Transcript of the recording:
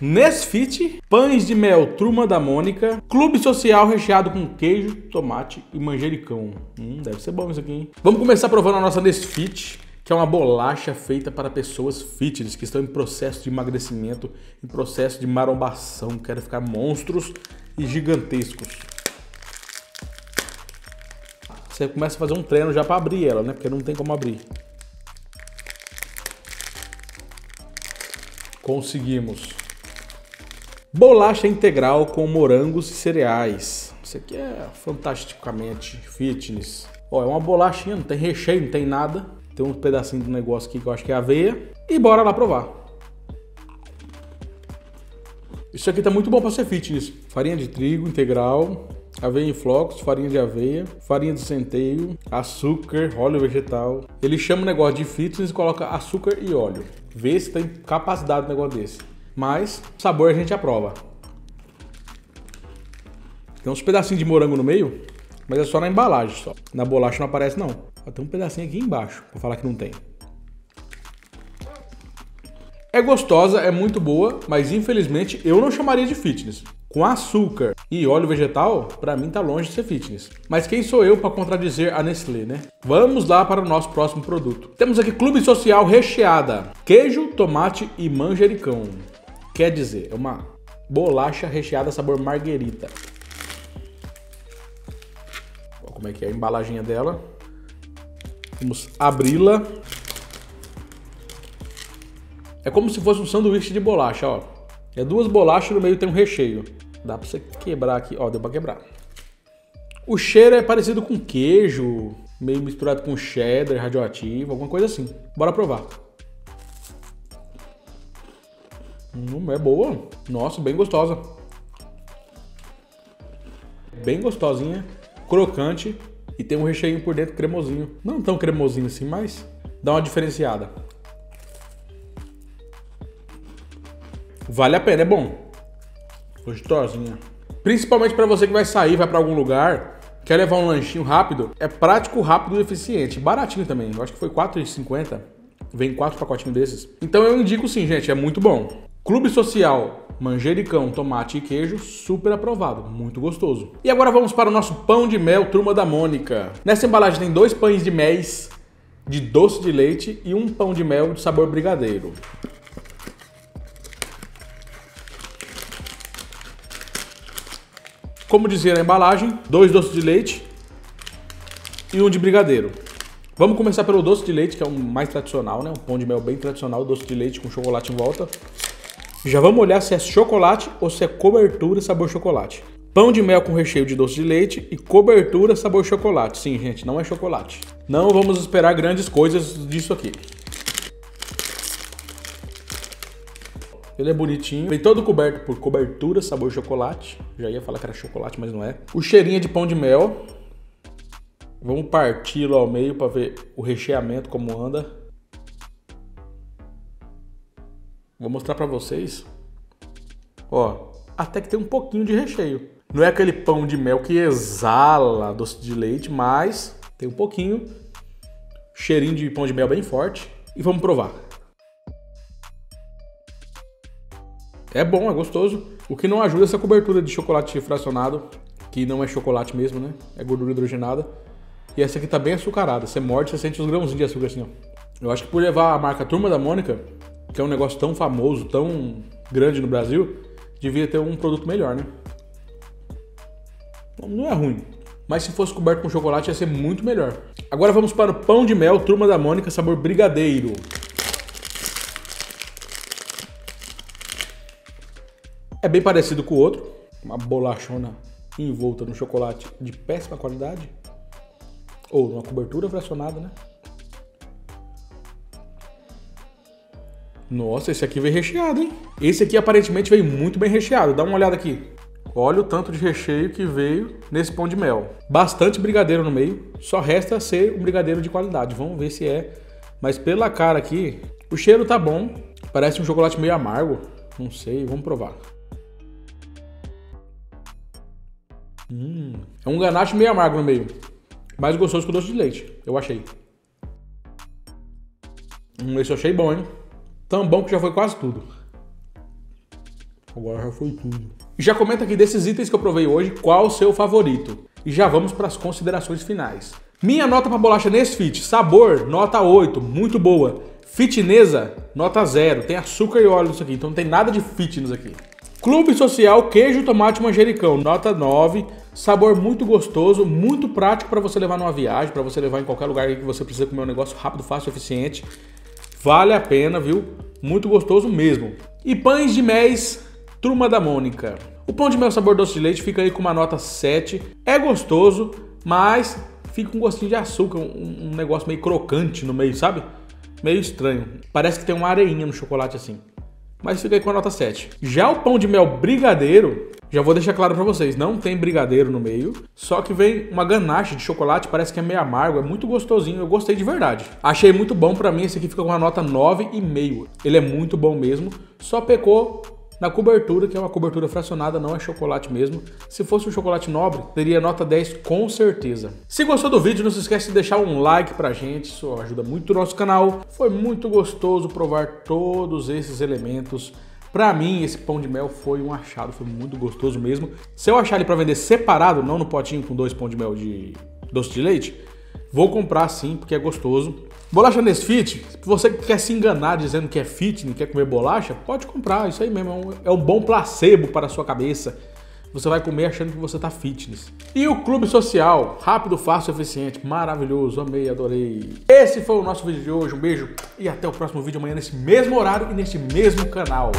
Nesfit, pães de mel Turma da Mônica, clube social recheado com queijo, tomate e manjericão. Hum, deve ser bom isso aqui, hein? Vamos começar provando a nossa Nesfit, que é uma bolacha feita para pessoas fitness que estão em processo de emagrecimento, em processo de marombação, querem ficar monstros e gigantescos. Você começa a fazer um treino já para abrir ela, né? Porque não tem como abrir. Conseguimos. Bolacha integral com morangos e cereais. Isso aqui é fantasticamente fitness. Ó, é uma bolachinha, não tem recheio, não tem nada. Tem um pedacinho do negócio aqui que eu acho que é aveia. E bora lá provar. Isso aqui tá muito bom para ser fitness. Farinha de trigo integral, aveia em flocos, farinha de aveia, farinha de centeio, açúcar, óleo vegetal. Ele chama o negócio de fitness e coloca açúcar e óleo. Vê se tem capacidade do negócio desse. Mas sabor a gente aprova. Tem uns pedacinhos de morango no meio, mas é só na embalagem só. Na bolacha não aparece não. Tem um pedacinho aqui embaixo, pra falar que não tem. É gostosa, é muito boa, mas infelizmente eu não chamaria de fitness. Com açúcar e óleo vegetal, para mim tá longe de ser fitness. Mas quem sou eu para contradizer a Nestlé, né? Vamos lá para o nosso próximo produto. Temos aqui Clube Social recheada, queijo, tomate e manjericão. Quer dizer, é uma bolacha recheada sabor marguerita. Olha como é que é a embalagem dela. Vamos abri-la. É como se fosse um sanduíche de bolacha, ó. É duas bolachas no meio tem um recheio. Dá pra você quebrar aqui, ó, deu pra quebrar. O cheiro é parecido com queijo, meio misturado com cheddar radioativo, alguma coisa assim. Bora provar. Hum, é boa. Nossa, bem gostosa. Bem gostosinha, crocante e tem um recheio por dentro cremosinho. Não tão cremosinho assim, mas dá uma diferenciada. Vale a pena, é bom. Gostosinha. Principalmente para você que vai sair, vai para algum lugar, quer levar um lanchinho rápido, é prático, rápido e eficiente. Baratinho também. Eu acho que foi R$4,50. Vem quatro pacotinhos desses. Então eu indico sim, gente, é muito bom. Clube Social, manjericão, tomate e queijo, super aprovado, muito gostoso. E agora vamos para o nosso pão de mel Turma da Mônica. Nessa embalagem tem dois pães de méis de doce de leite e um pão de mel de sabor brigadeiro. Como dizia na embalagem, dois doces de leite e um de brigadeiro. Vamos começar pelo doce de leite, que é o mais tradicional, né? Um pão de mel bem tradicional, doce de leite com chocolate em volta. Já vamos olhar se é chocolate ou se é cobertura sabor chocolate. Pão de mel com recheio de doce de leite e cobertura sabor chocolate. Sim, gente, não é chocolate. Não vamos esperar grandes coisas disso aqui. Ele é bonitinho. Vem todo coberto por cobertura sabor chocolate. Já ia falar que era chocolate, mas não é. O cheirinho é de pão de mel. Vamos parti-lo ao meio para ver o recheamento como anda. Vou mostrar para vocês. Ó, até que tem um pouquinho de recheio. Não é aquele pão de mel que exala doce de leite, mas tem um pouquinho. Cheirinho de pão de mel bem forte. E vamos provar. É bom, é gostoso. O que não ajuda é essa cobertura de chocolate fracionado, que não é chocolate mesmo, né? É gordura hidrogenada. E essa aqui tá bem açucarada. Você morde, você sente uns grãozinhos de açúcar assim, ó. Eu acho que por levar a marca Turma da Mônica, que é um negócio tão famoso, tão grande no Brasil, devia ter um produto melhor, né? Não é ruim. Mas se fosse coberto com chocolate ia ser muito melhor. Agora vamos para o pão de mel Turma da Mônica sabor brigadeiro. É bem parecido com o outro, uma bolachona envolta no chocolate de péssima qualidade ou numa cobertura fracionada, né? Nossa, esse aqui veio recheado, hein? Esse aqui aparentemente veio muito bem recheado. Dá uma olhada aqui. Olha o tanto de recheio que veio nesse pão de mel. Bastante brigadeiro no meio. Só resta ser um brigadeiro de qualidade. Vamos ver se é. Mas pela cara aqui, o cheiro tá bom. Parece um chocolate meio amargo. Não sei, vamos provar. Hum, é um ganache meio amargo no meio. Mais gostoso que o doce de leite, eu achei. Hum, esse eu achei bom, hein? Tão bom que já foi quase tudo. Agora já foi tudo. E já comenta aqui desses itens que eu provei hoje, qual o seu favorito. E já vamos para as considerações finais. Minha nota para bolacha Nesfit, sabor, nota 8, muito boa. Fitnesa, nota 0. Tem açúcar e óleo nisso aqui, então não tem nada de fitness aqui. Clube Social Queijo Tomate Manjericão, nota 9. Sabor muito gostoso, muito prático para você levar numa viagem, para você levar em qualquer lugar que você precisa comer um negócio rápido, fácil, eficiente. Vale a pena, viu? Muito gostoso mesmo. E pães de mês Turma da Mônica. O pão de mel sabor doce de leite fica aí com uma nota 7. É gostoso, mas fica com um gostinho de açúcar, um, um negócio meio crocante no meio, sabe? Meio estranho. Parece que tem uma areinha no chocolate assim mas fica aí com a nota 7. Já o pão de mel brigadeiro, já vou deixar claro para vocês, não tem brigadeiro no meio, só que vem uma ganache de chocolate, parece que é meio amargo, é muito gostosinho, eu gostei de verdade. Achei muito bom para mim, esse aqui fica com uma nota 9,5. Ele é muito bom mesmo, só pecou na cobertura, que é uma cobertura fracionada, não é chocolate mesmo. Se fosse um chocolate nobre, teria nota 10 com certeza. Se gostou do vídeo, não se esquece de deixar um like pra gente, isso ajuda muito o nosso canal. Foi muito gostoso provar todos esses elementos. Pra mim, esse pão de mel foi um achado, foi muito gostoso mesmo. Se eu achar ele para vender separado, não no potinho com dois pão de mel de doce de leite, vou comprar sim, porque é gostoso. Bolacha Nesfit, se você quer se enganar dizendo que é fitness, quer comer bolacha, pode comprar, isso aí mesmo, é um, é um bom placebo para a sua cabeça. Você vai comer achando que você está fitness. E o Clube Social, rápido, fácil, eficiente, maravilhoso, amei, adorei. Esse foi o nosso vídeo de hoje, um beijo e até o próximo vídeo amanhã nesse mesmo horário e neste mesmo canal.